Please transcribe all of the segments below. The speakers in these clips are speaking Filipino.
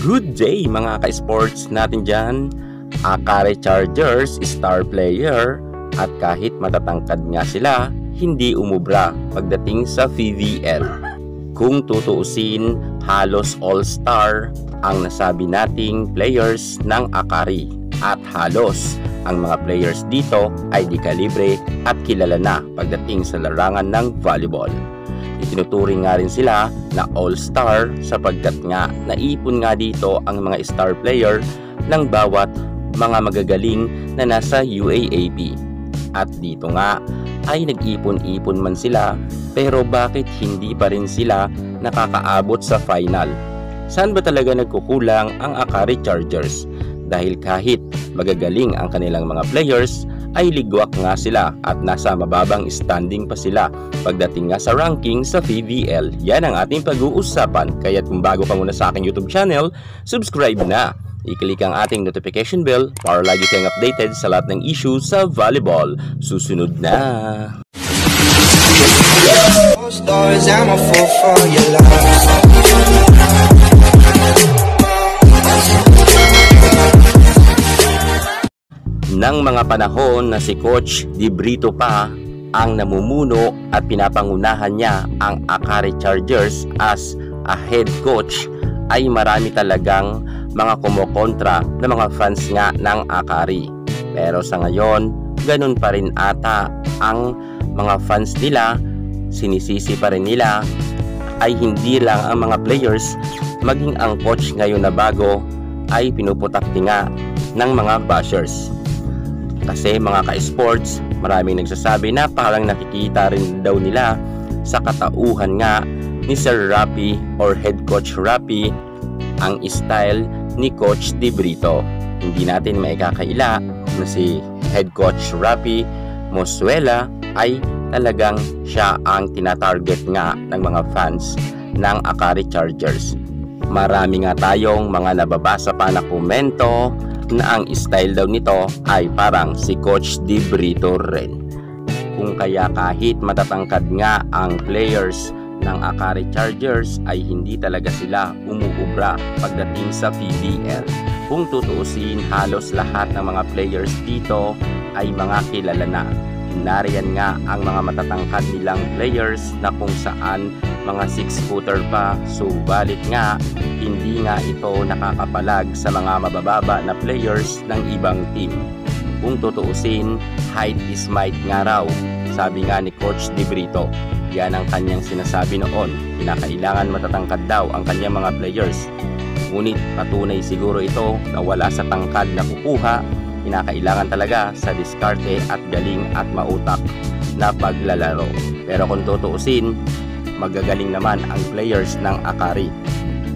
Good day mga ka-sports natin dyan. Akare Chargers, star player, at kahit matatangkad nga sila, hindi umubra pagdating sa VVL. Kung tutuusin, halos all-star ang nasabi nating players ng Akari at halos ang mga players dito ay di kalibre at kilala na pagdating sa larangan ng volleyball. Itinuturing nga rin sila na all-star sapagkat nga naipon nga dito ang mga star player ng bawat mga magagaling na nasa UAAP. At dito nga ay nag-ipon-ipon man sila pero bakit hindi pa rin sila nakakaabot sa final? Saan ba talaga nagkukulang ang Akari Chargers? Dahil kahit magagaling ang kanilang mga players, ay ligwak nga sila at nasa mababang standing pa sila pagdating nga sa ranking sa PVL. Yan ang ating pag-uusapan. Kaya kung bago ka muna sa aking YouTube channel, subscribe na. I-click ang ating notification bell para lagi kang updated sa lahat ng issues sa volleyball. Susunod na! Stars, I'm a fool for your love. Ng mga panahon na si Coach Di Brito pa ang namumuno at pinapangunahan niya ang Akari Chargers as a head coach ay marami talagang mga kumokontra na mga fans nga ng Akari. Pero sa ngayon, ganun pa rin ata ang mga fans nila, sinisisi pa rin nila ay hindi lang ang mga players, maging ang coach ngayon na bago ay pinuputakti nga ng mga bashers. Kasi mga ka-sports, maraming nagsasabi na parang nakikita rin daw nila sa katauhan nga ni Sir Rapi or Head Coach Rapi ang style ni Coach Di Brito. Hindi natin maikakaila na si Head Coach Rapi Mosuela ay talagang siya ang tinatarget nga ng mga fans ng Akari Chargers. Marami nga tayong mga nababasa pa na komento na ang style daw nito ay parang si Coach Di Brito rin. Kung kaya kahit matatangkad nga ang players ng Akari Chargers ay hindi talaga sila umuubra pagdating sa PBL. Kung tutuusin, halos lahat ng mga players dito ay mga kilala na. Nariyan nga ang mga matatangkad nilang players na kung saan mga 6-footer pa subalit nga hindi nga ito nakakapalag sa mga mabababa na players ng ibang team. Kung tutuusin, height is might nga raw, sabi nga ni Coach Di Brito. Yan ang kanyang sinasabi noon, kinakailangan matatangkad daw ang kanyang mga players. Ngunit patunay siguro ito na wala sa tangkad na kukuha kinakailangan talaga sa diskarte at galing at mautak na paglalaro. Pero kung tutuusin, magagaling naman ang players ng Akari.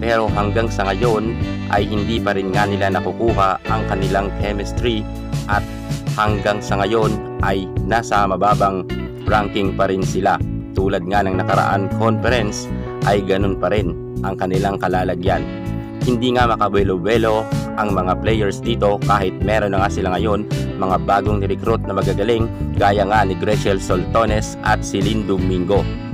Pero hanggang sa ngayon ay hindi pa rin nga nila nakukuha ang kanilang chemistry at hanggang sa ngayon ay nasa mababang ranking pa rin sila. Tulad nga ng nakaraan conference ay ganun pa rin ang kanilang kalalagyan. Hindi nga makabuelo-buelo ang mga players dito kahit meron na nga sila ngayon mga bagong nirecruit na magagaling gaya nga ni Gretchen Soltones at si Lynn Domingo.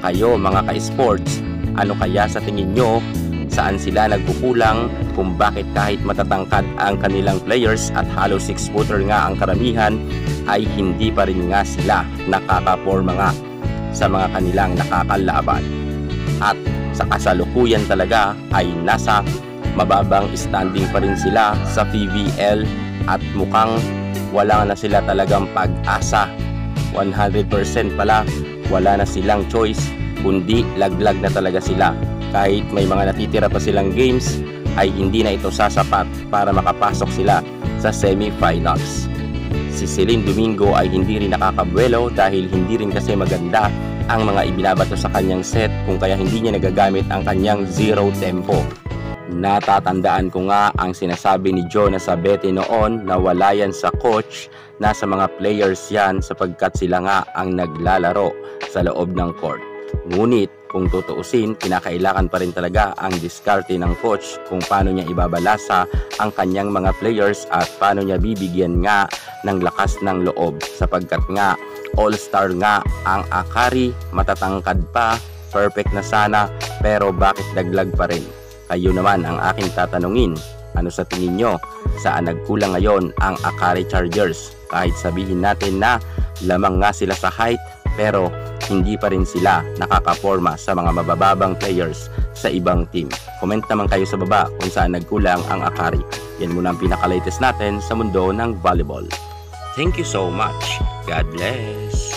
Kayo mga ka-sports, ano kaya sa tingin nyo? Saan sila nagkukulang? Kung bakit kahit matatangkad ang kanilang players at halos 6 footer nga ang karamihan ay hindi pa rin nga sila nakakaporma nga sa mga kanilang nakakalaban. At sa kasalukuyan talaga ay nasa mababang standing pa rin sila sa PVL at mukhang wala na sila talagang pag-asa 100% pala. Wala na silang choice kundi laglag na talaga sila. Kahit may mga natitira pa silang games ay hindi na ito sasapat para makapasok sila sa semifinals. Si Celine Domingo ay hindi rin nakakabuelo dahil hindi rin kasi maganda ang mga ibinabato sa kanyang set kung kaya hindi niya nagagamit ang kanyang zero tempo. Natatandaan ko nga ang sinasabi ni Joe na Sabete noon na wala yan sa coach na sa mga players yan sapagkat sila nga ang naglalaro sa loob ng court. Ngunit kung tutuusin, kinakailangan pa rin talaga ang diskarte ng coach kung paano niya ibabalasa ang kanyang mga players at paano niya bibigyan nga ng lakas ng loob sapagkat nga all-star nga ang Akari, matatangkad pa, perfect na sana pero bakit daglag pa rin? Kayo naman ang aking tatanungin. Ano sa tingin nyo? Saan nagkulang ngayon ang Akari Chargers? Kahit sabihin natin na lamang nga sila sa height pero hindi pa rin sila nakakaporma sa mga mabababang players sa ibang team. Comment naman kayo sa baba kung saan nagkulang ang Akari. Yan muna ang pinaka-latest natin sa mundo ng volleyball. Thank you so much. God bless.